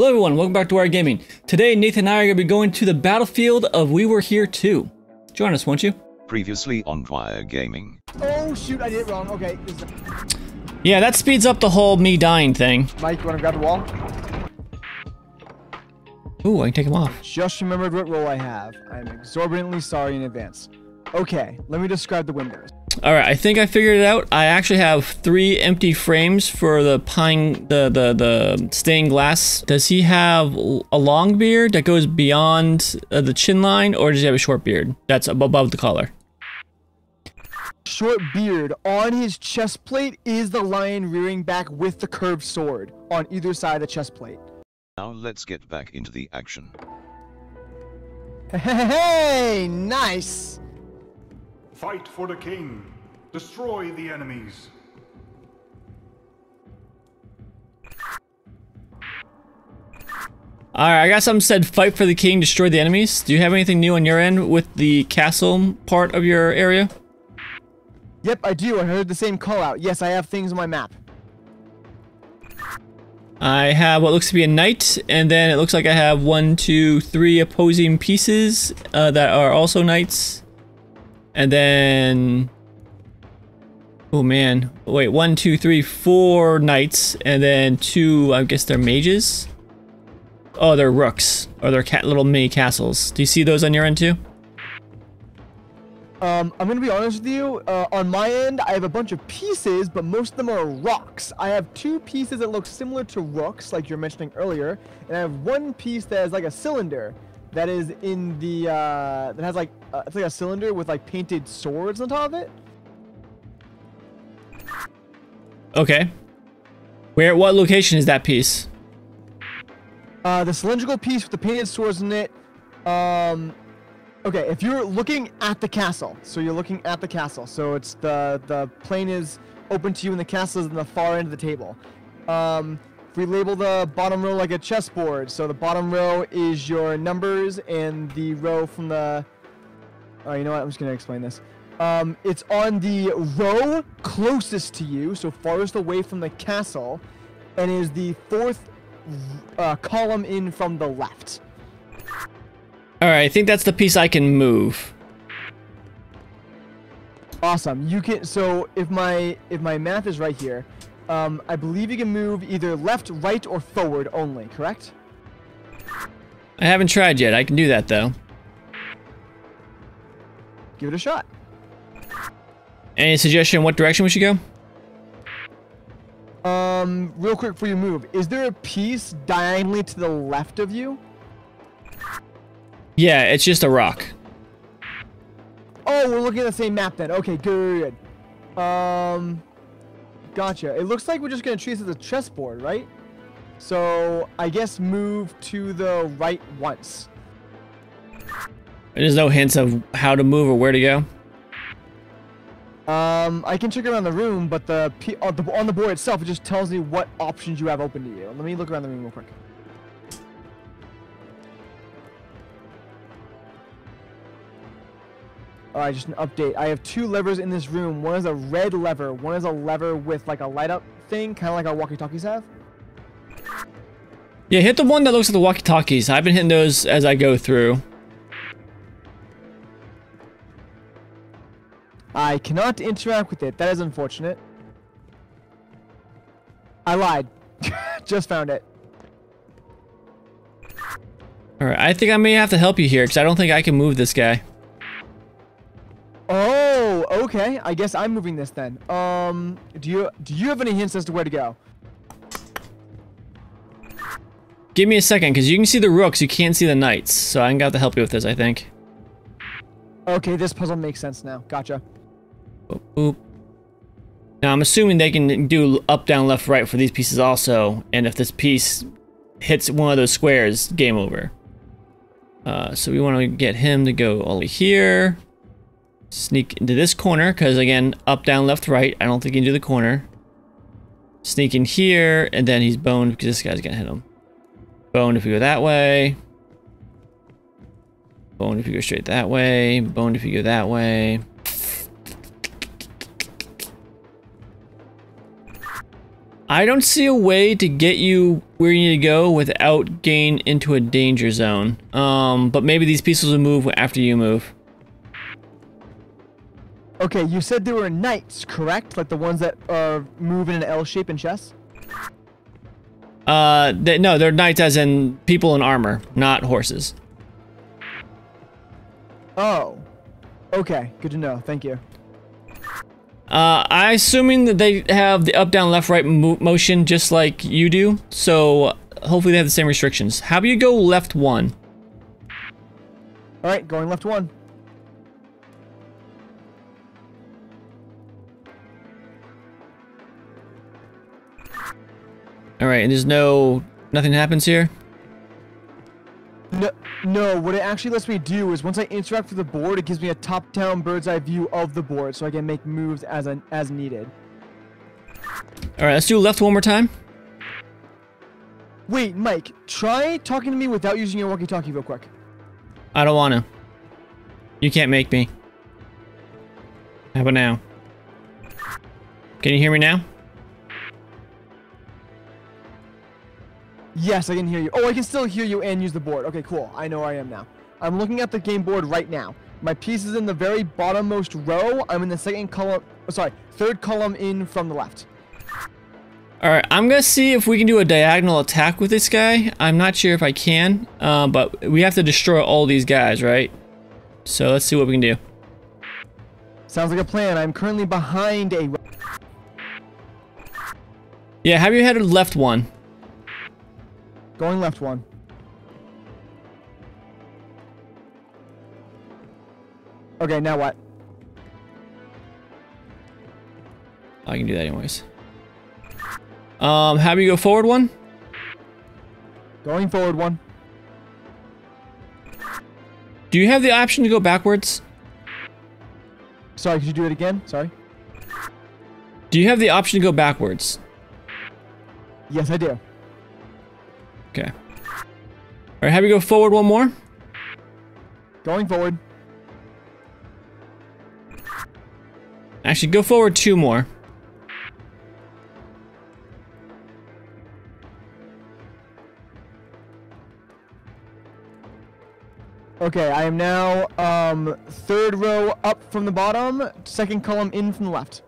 Hello everyone, welcome back to Dwyer Gaming. Today Nathan and I are going to be going to the battlefield of We Were Here Too. Join us, won't you? Previously on Dwyer Gaming. Oh shoot, I did it wrong. Okay. Yeah, that speeds up the whole me dying thing. Mike, you wanna grab the wall? Ooh, I can take him off. Just remembered what role I have. I'm exorbitantly sorry in advance. Okay, let me describe the windows. Alright, I think I figured it out. I actually have three empty frames for the pine, the, the, the stained glass. Does he have a long beard that goes beyond uh, the chin line, or does he have a short beard that's above the collar? Short beard. On his chest plate is the lion rearing back with the curved sword on either side of the chest plate. Now let's get back into the action. Hey, nice! Fight for the king. Destroy the enemies. Alright, I got something said fight for the king, destroy the enemies. Do you have anything new on your end with the castle part of your area? Yep, I do. I heard the same call out. Yes, I have things on my map. I have what looks to be a knight, and then it looks like I have one, two, three opposing pieces uh, that are also knights. And then... Oh man, wait, one, two, three, four knights, and then two, I guess they're mages? Oh, they're rooks, or they're cat little mini castles. Do you see those on your end too? Um, I'm gonna be honest with you. Uh, on my end, I have a bunch of pieces, but most of them are rocks. I have two pieces that look similar to rooks, like you're mentioning earlier, and I have one piece that is like a cylinder, that is in the uh, that has like uh, it's like a cylinder with like painted swords on top of it. Okay. Where, what location is that piece? Uh, the cylindrical piece with the painted swords in it. Um, okay, if you're looking at the castle, so you're looking at the castle, so it's the the plane is open to you and the castle is in the far end of the table. Um, if we label the bottom row like a chessboard, so the bottom row is your numbers and the row from the. Oh, you know what? I'm just gonna explain this. Um, it's on the row closest to you, so farthest away from the castle, and is the fourth uh, column in from the left. Alright, I think that's the piece I can move. Awesome. You can so if my if my math is right here, um, I believe you can move either left, right, or forward only. Correct? I haven't tried yet. I can do that though. Give it a shot. Any suggestion what direction we should go? Um, real quick before you move, is there a piece diagonally to the left of you? Yeah, it's just a rock. Oh, we're looking at the same map then. Okay, good. good. Um, gotcha. It looks like we're just gonna treat this as a chessboard, right? So I guess move to the right once. There's no hints of how to move or where to go. Um, I can check around the room, but the, the on the board itself, it just tells me what options you have open to you. Let me look around the room real quick. Alright, just an update. I have two levers in this room. One is a red lever. One is a lever with like a light up thing, kind of like our walkie-talkies have. Yeah, hit the one that looks like the walkie-talkies. I've been hitting those as I go through. I cannot interact with it. That is unfortunate. I lied. just found it. Alright, I think I may have to help you here, because I don't think I can move this guy. Oh, okay. I guess I'm moving this then. Um, do you do you have any hints as to where to go? Give me a second, because you can see the rooks, you can't see the knights. So I'm going to have to help you with this, I think. Okay, this puzzle makes sense now. Gotcha. Boop, boop. Now I'm assuming they can do up, down, left, right for these pieces also. And if this piece hits one of those squares, game over. Uh, so we want to get him to go all the way here. Sneak into this corner, because again, up, down, left, right. I don't think he can do the corner. Sneak in here, and then he's boned because this guy's gonna hit him. Boned if we go that way. Boned if you go straight that way. Boned if you go that way. I don't see a way to get you where you need to go without getting into a danger zone. Um, but maybe these pieces will move after you move. Okay, you said there were knights, correct? Like the ones that are move in an L shape in chess? Uh, they, no, they're knights as in people in armor, not horses. Oh. Okay, good to know. Thank you. Uh, I'm assuming that they have the up, down, left, right mo motion just like you do. So hopefully they have the same restrictions. How about you go left one? All right, going left one. All right, and there's no nothing happens here. No, no, what it actually lets me do is once I interact with the board, it gives me a top-down bird's eye view of the board, so I can make moves as an, as needed. All right, let's do left one more time. Wait, Mike, try talking to me without using your walkie-talkie real quick. I don't want to. You can't make me. How about now? Can you hear me now? Yes, I can hear you. Oh, I can still hear you and use the board. Okay, cool. I know where I am now. I'm looking at the game board right now. My piece is in the very bottommost row. I'm in the second column, oh, sorry, third column in from the left. All right, I'm gonna see if we can do a diagonal attack with this guy. I'm not sure if I can, uh, but we have to destroy all these guys, right? So let's see what we can do. Sounds like a plan. I'm currently behind a... Yeah, have you had left one? Going left one. Okay, now what? I can do that anyways. Um, have you go forward one? Going forward one. Do you have the option to go backwards? Sorry, could you do it again? Sorry. Do you have the option to go backwards? Yes, I do. Okay. All right, have you go forward one more? Going forward. Actually, go forward two more. Okay, I am now um, third row up from the bottom, second column in from the left.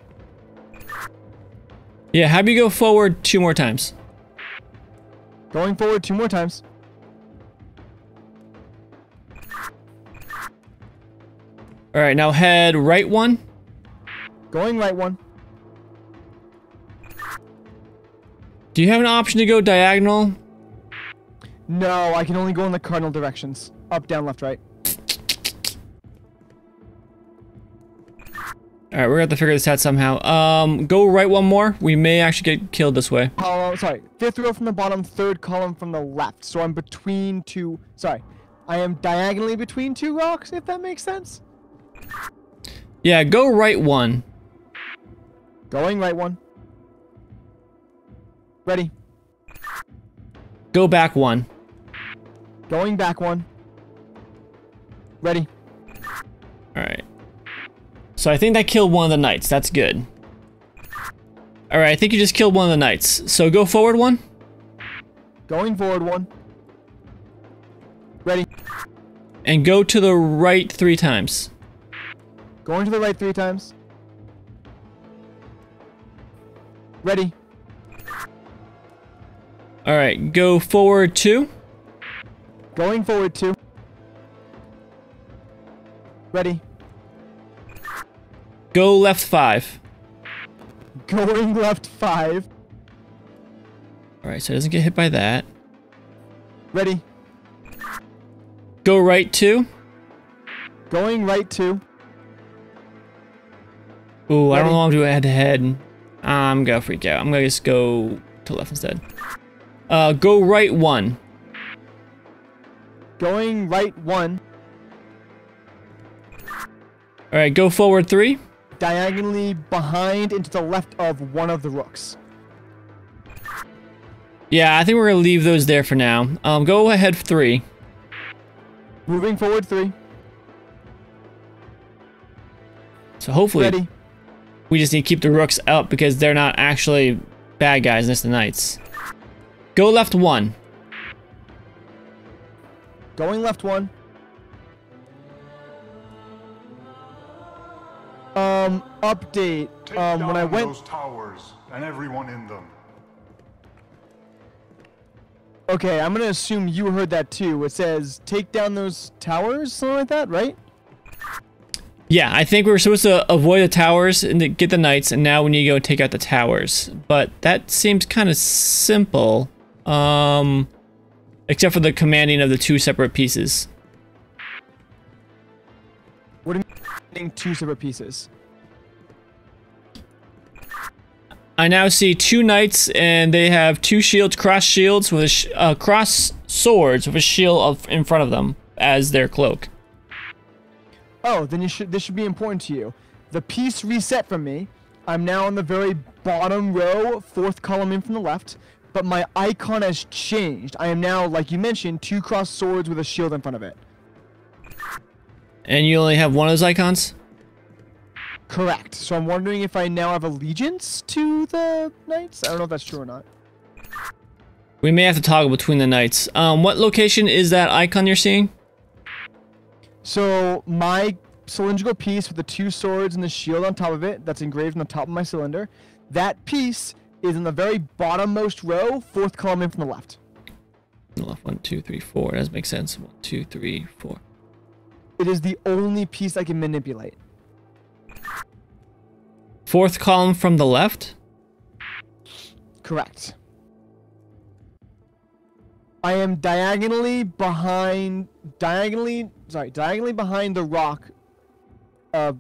Yeah, have you go forward two more times. Going forward two more times. All right, now head right one. Going right one. Do you have an option to go diagonal? No, I can only go in the cardinal directions. Up, down, left, right. All right, we're gonna have to figure this out somehow. Um, go right one more. We may actually get killed this way. Oh, sorry, fifth row from the bottom, third column from the left. So I'm between two, sorry. I am diagonally between two rocks, if that makes sense. Yeah, go right one. Going right one. Ready. Go back one. Going back one. Ready. So I think that killed one of the knights. That's good. All right, I think you just killed one of the knights. So go forward one. Going forward one. Ready. And go to the right three times. Going to the right three times. Ready. All right, go forward two. Going forward two. Ready. Go left five. Going left five. All right, so it doesn't get hit by that. Ready. Go right two. Going right two. Ooh, I don't Ready. know what I'm doing head to head. I'm gonna freak out. I'm gonna just go to left instead. Uh, go right one. Going right one. All right, go forward three. Diagonally behind into the left of one of the rooks. Yeah, I think we're gonna leave those there for now. Um, go ahead three. Moving forward three. So hopefully Ready. we just need to keep the rooks up because they're not actually bad guys next the knights. Go left one. Going left one. Um, update. Take Um, when I went. those towers and everyone in them. Okay, I'm gonna assume you heard that too. It says take down those towers, something like that, right? Yeah, I think we were supposed to avoid the towers and get the knights, and now we need to go take out the towers. But that seems kind of simple. Um, except for the commanding of the two separate pieces. Two separate pieces? I now see two knights, and they have two shields, cross shields with a sh uh, cross swords with a shield of, in front of them as their cloak. Oh, then you should. This should be important to you. The piece reset from me. I'm now on the very bottom row, fourth column in from the left. But my icon has changed. I am now, like you mentioned, two cross swords with a shield in front of it. And you only have one of those icons? Correct. So I'm wondering if I now have allegiance to the knights. I don't know if that's true or not. We may have to toggle between the knights. Um, what location is that icon you're seeing? So my cylindrical piece with the two swords and the shield on top of it, that's engraved on the top of my cylinder, that piece is in the very bottommost row, fourth column in from the left. The left one, two, three, four. That does make sense. One, two, three, four. It is the only piece I can manipulate. Fourth column from the left? Correct. I am diagonally behind, diagonally, sorry, diagonally behind the rock. Uh,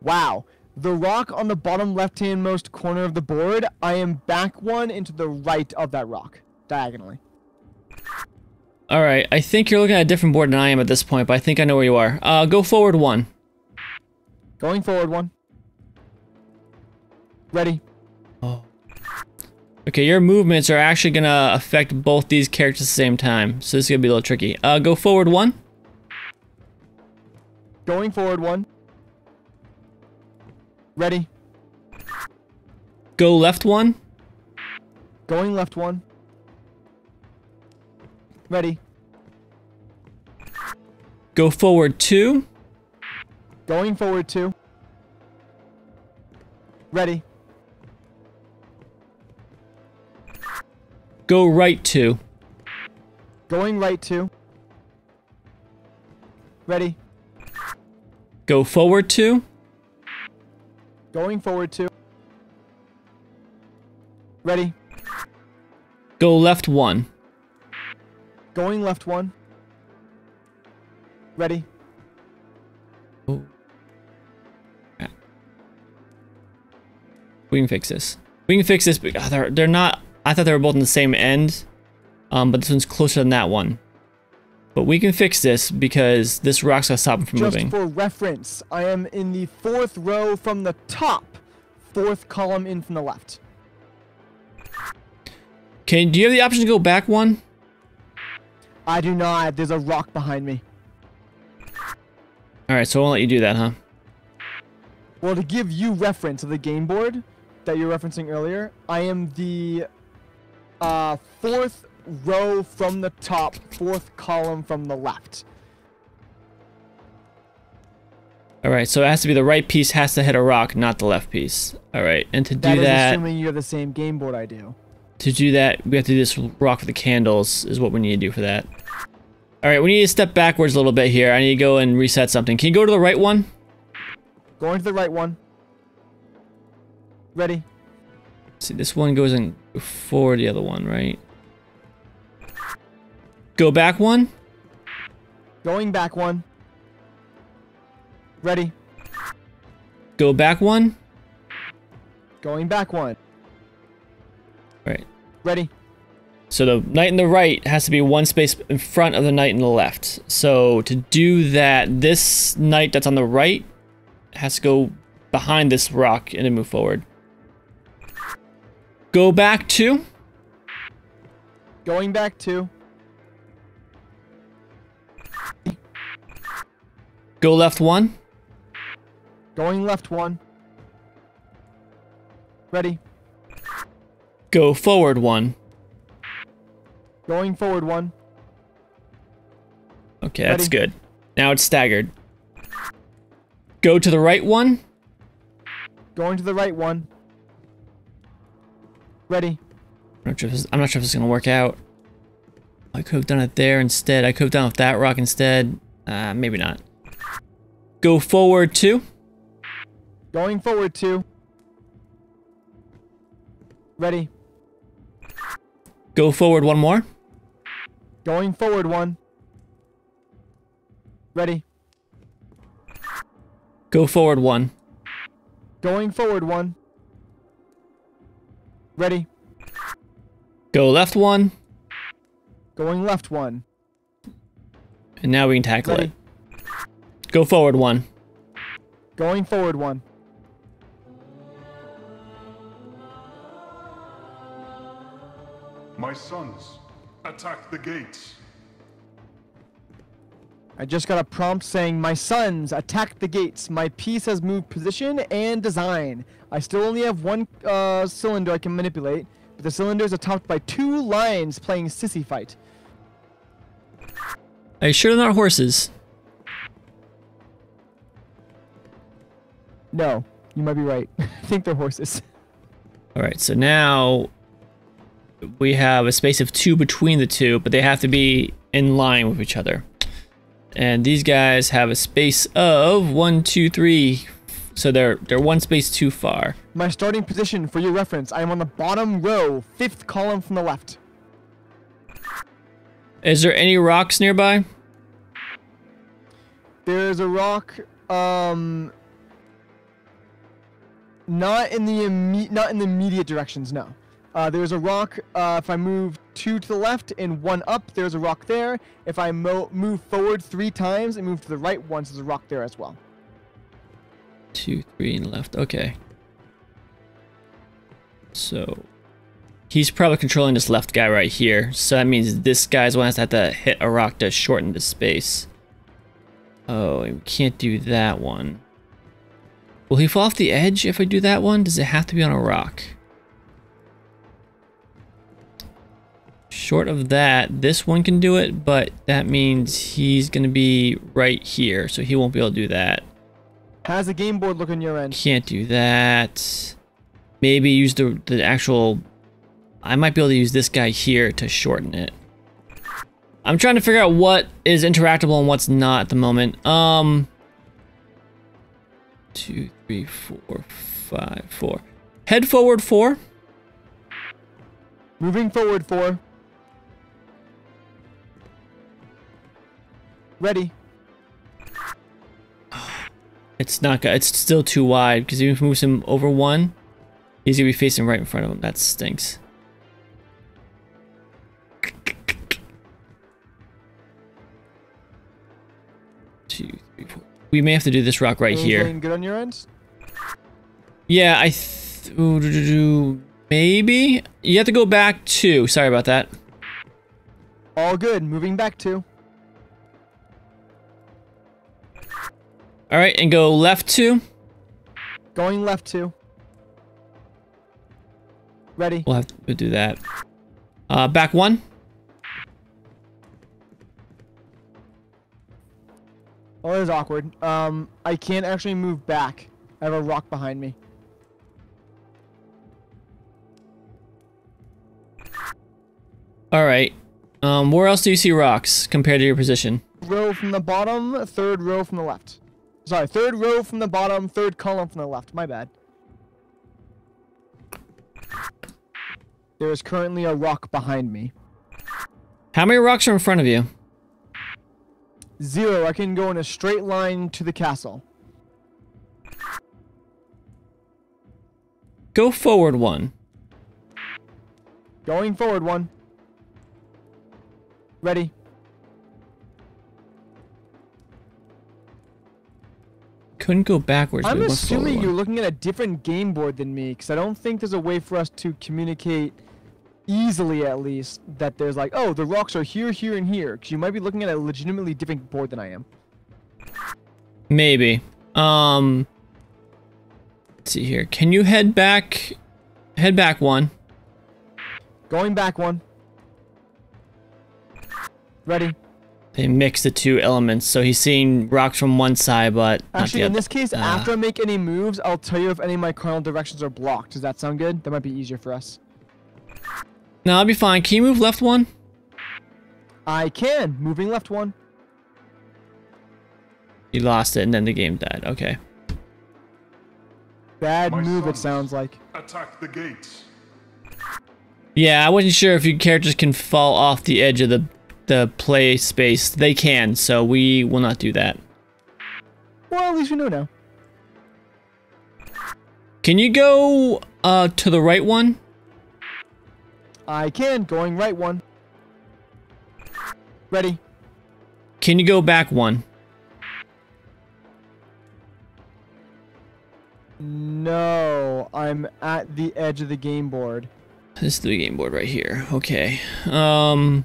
wow. The rock on the bottom left-hand most corner of the board, I am back one into the right of that rock, diagonally. Alright, I think you're looking at a different board than I am at this point, but I think I know where you are. Uh, go forward one. Going forward one. Ready. Oh. Okay, your movements are actually gonna affect both these characters at the same time, so this is gonna be a little tricky. Uh, go forward one. Going forward one. Ready. Go left one. Going left one. Ready. Go forward two. Going forward two. Ready. Go right two. Going right two. Ready. Go forward two. Going forward two. Ready. Go left one. Going left one. Ready. We can fix this. We can fix this, but they're, they're not... I thought they were both on the same end, um, but this one's closer than that one. But we can fix this because this rock's gonna stop them from Just moving. for reference, I am in the fourth row from the top. Fourth column in from the left. Okay, do you have the option to go back one? I do not. There's a rock behind me. Alright, so I won't let you do that, huh? Well, to give you reference of the game board that you're referencing earlier, I am the uh, fourth row from the top, fourth column from the left. Alright, so it has to be the right piece has to hit a rock, not the left piece. Alright, and to do That is that, assuming you have the same game board I do. to do that, we have to do this rock with the candles is what we need to do for that. Alright, we need to step backwards a little bit here. I need to go and reset something. Can you go to the right one? Going to the right one. Ready. See, this one goes in before the other one, right? Go back one. Going back one. Ready. Go back one. Going back one. Right. Ready. So the knight in the right has to be one space in front of the knight in the left. So to do that, this knight that's on the right has to go behind this rock and then move forward. Go back two. Going back two. Go left one. Going left one. Ready. Go forward one. Going forward one. Okay, that's good. Now it's staggered. Go to the right one. Going to the right one. Ready. I'm not sure if this, I'm not sure if this is gonna work out. I could have done it there instead. I could have done it with that rock instead. Uh, maybe not. Go forward two. Going forward two. Ready. Go forward one more. Going forward one. Ready. Go forward one. Going forward one. Ready. Go left one. Going left one. And now we can tackle Ready. it. Go forward one. Going forward one. My sons, attack the gates. I just got a prompt saying, My sons, attack the gates. My piece has moved position and design. I still only have one uh, cylinder I can manipulate, but the cylinders are topped by two lions playing sissy fight. Are you sure they're not horses? No, you might be right. I think they're horses. Alright, so now we have a space of two between the two, but they have to be in line with each other. And these guys have a space of one, two, three. So they're they're one space too far. My starting position, for your reference, I am on the bottom row, fifth column from the left. Is there any rocks nearby? There's a rock, um, not in the imme- not in the immediate directions. No, uh, there's a rock. Uh, if I move two to the left and one up, there's a rock there. If I mo- move forward three times and move to the right once, there's a rock there as well. Two, three, and left. Okay. So he's probably controlling this left guy right here. So that means this guy's one has to have to hit a rock to shorten the space. Oh, we can't do that one. Will he fall off the edge if I do that one? Does it have to be on a rock? Short of that, this one can do it, but that means he's going to be right here, so he won't be able to do that. How's the game board look on your end? Can't do that. Maybe use the, the actual... I might be able to use this guy here to shorten it. I'm trying to figure out what is interactable and what's not at the moment. Um... Two, three, four, five, four. Head forward four. Moving forward four. Ready. It's not good. It's still too wide because even if we move him over one, he's gonna be facing right in front of him. That stinks. Two, three, four. We may have to do this rock right here. Good on your end? Yeah, I. Th ooh, do, do, do. maybe you have to go back two. Sorry about that. All good. Moving back two. All right, and go left two. Going left two. Ready. We'll have to do that. Uh, back one. Oh, that is awkward. Um, I can't actually move back. I have a rock behind me. All right. Um, where else do you see rocks compared to your position? Row from the bottom, third row from the left. Sorry, third row from the bottom, third column from the left. My bad. There is currently a rock behind me. How many rocks are in front of you? Zero. I can go in a straight line to the castle. Go forward one. Going forward one. Ready. Couldn't go backwards. I'm we went forward assuming you're looking at a different game board than me, because I don't think there's a way for us to communicate easily, at least, that there's like, oh, the rocks are here, here, and here. Because you might be looking at a legitimately different board than I am. Maybe. Um. Let's see here. Can you head back? Head back one. Going back one. Ready. They mix the two elements, so he's seeing rocks from one side, but not Actually, the in this case, uh, after I make any moves, I'll tell you if any of my cardinal directions are blocked. Does that sound good? That might be easier for us. No, I'll be fine. Can you move left one? I can. Moving left one. You lost it, and then the game died. Okay. Bad My move, it sounds like. Attack the gates. Yeah, I wasn't sure if your characters can fall off the edge of the the play space. They can, so we will not do that. Well, at least we know now. Can you go uh to the right one? I can. Going right one. Ready. Can you go back one? No, I'm at the edge of the game board. This is the game board right here. Okay. Um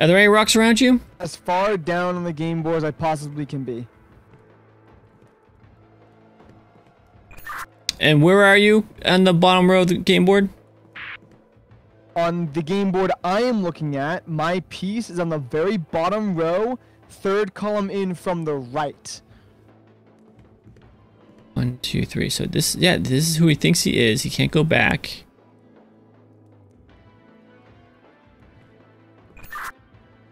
Are there any rocks around you? As far down on the game board as I possibly can be. And where are you on the bottom row of the game board? On the game board I am looking at, my piece is on the very bottom row, third column in from the right. One, two, three. So this, yeah, this is who he thinks he is. He can't go back.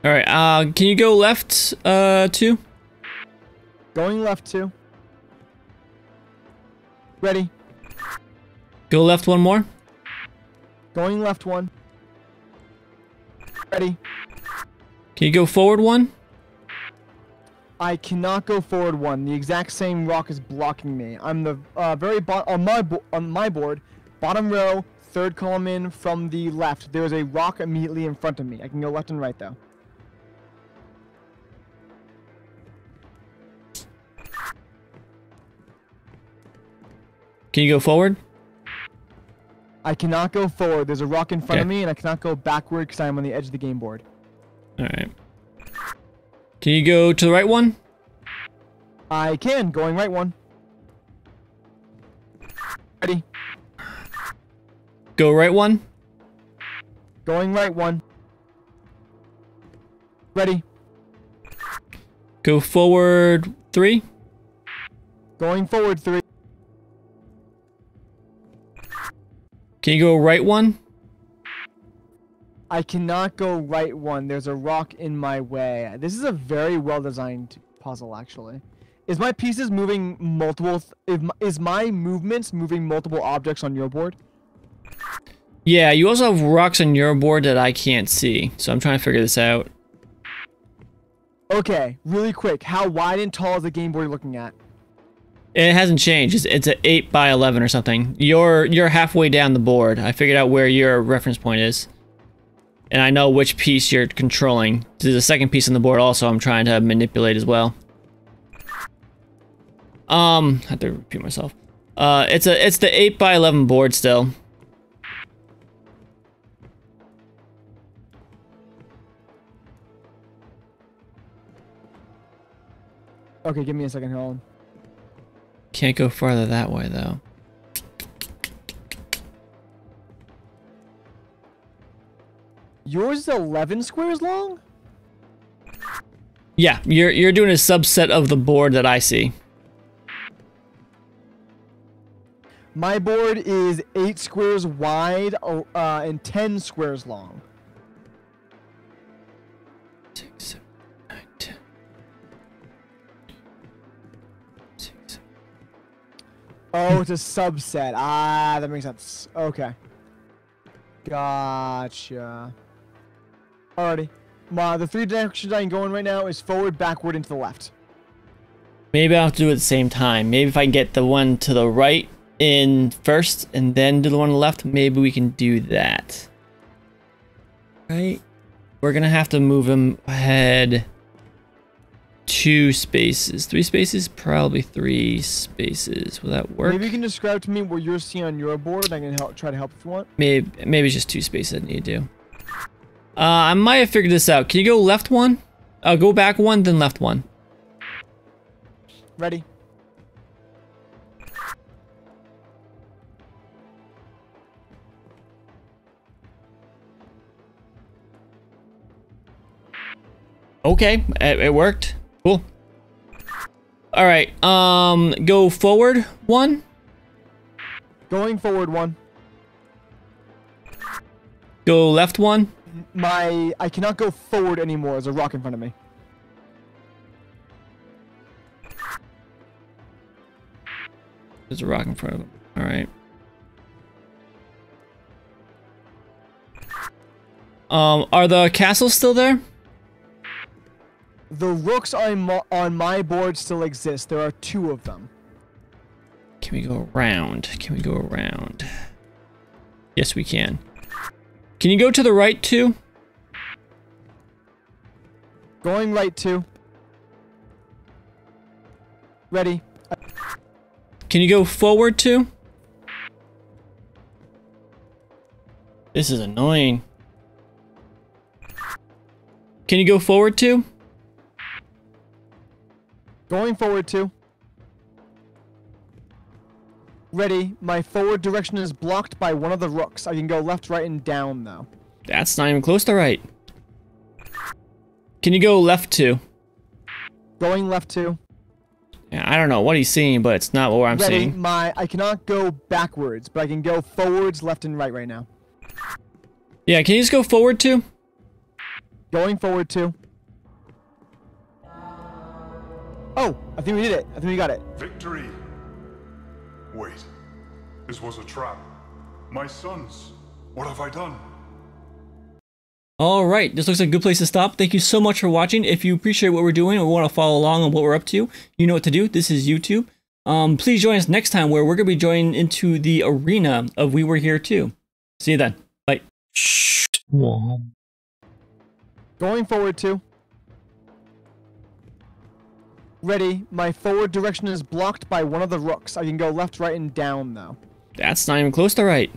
All right. Uh, can you go left? Uh, two. Going left two. Ready. Go left one more. Going left one. Ready. Can you go forward one? I cannot go forward one. The exact same rock is blocking me. I'm the uh, very bottom on my on my board, bottom row, third column in from the left. There is a rock immediately in front of me. I can go left and right though. Can you go forward? I cannot go forward. There's a rock in front of me, and I cannot go backward because I am on the edge of the game board. All right. Can you go to the right one? I can. Going right one. Ready. Go right one. Going right one. Ready. Go forward three. Going forward three. Can you go right one? I cannot go right one. There's a rock in my way. This is a very well designed puzzle, actually. Is my pieces moving multiple? Th- if my, is my movements moving multiple objects on your board? Yeah, you also have rocks on your board that I can't see. So I'm trying to figure this out. Okay, really quick. How wide and tall is the game board you're looking at? It hasn't changed. It's, it's an 8 by 11 or something. You're you're halfway down the board. I figured out where your reference point is. And I know which piece you're controlling. There's a second piece on the board also I'm trying to manipulate as well. Um, I have to repeat myself. Uh, it's a it's the 8 by 11 board still. Okay, give me a second. Hold on. Can't go farther that way though. Yours is 11 squares long? Yeah, you're you're doing a subset of the board that I see. My board is 8 squares wide uh, and 10 squares long. Oh, it's a subset. Ah, that makes sense. Okay. Gotcha. Alrighty. My, the three directions I'm going right now is forward, backward, and to the left. Maybe I'll have to do it at the same time. Maybe if I get the one to the right in first and then do the one on the left, maybe we can do that. Right? We're gonna have to move him ahead two spaces, three spaces, probably three spaces. Will that work? Maybe you can describe to me what you're seeing on your board, and I can help, try to help if you want. Maybe maybe just two spaces I need to. Uh, I might have figured this out. Can you go left one? Uh, go back one, then left one. Ready. Okay, it, it worked. Cool. All right, um, go forward one. Going forward one. Go left one. My I cannot go forward anymore. There's a rock in front of me. There's a rock in front of him. All right. Um, are the castles still there? The rooks on my, on my board still exist. There are two of them. Can we go around? Can we go around? Yes, we can. Can you go to the right two? Going right two. Ready. Can you go forward two? This is annoying. Can you go forward two? Going forward two. Ready. My forward direction is blocked by one of the rooks. I can go left, right, and down though. That's not even close to right. Can you go left two? Going left two. Yeah, I don't know what he's seeing, but it's not what I'm Ready. seeing. My I cannot go backwards, but I can go forwards, left, and right right now. Yeah, can you just go forward two? Going forward two. Oh, I think we did it. I think we got it. Victory! Wait. This was a trap. My sons. What have I done? All right, this looks like a good place to stop. Thank you so much for watching. If you appreciate what we're doing or want to follow along on what we're up to, you know what to do. This is YouTube. Um, please join us next time where we're going to be joining into the arena of We Were Here Too. See you then. Bye. Going forward two. Ready. My forward direction is blocked by one of the rooks. I can go left, right, and down though. That's not even close to right.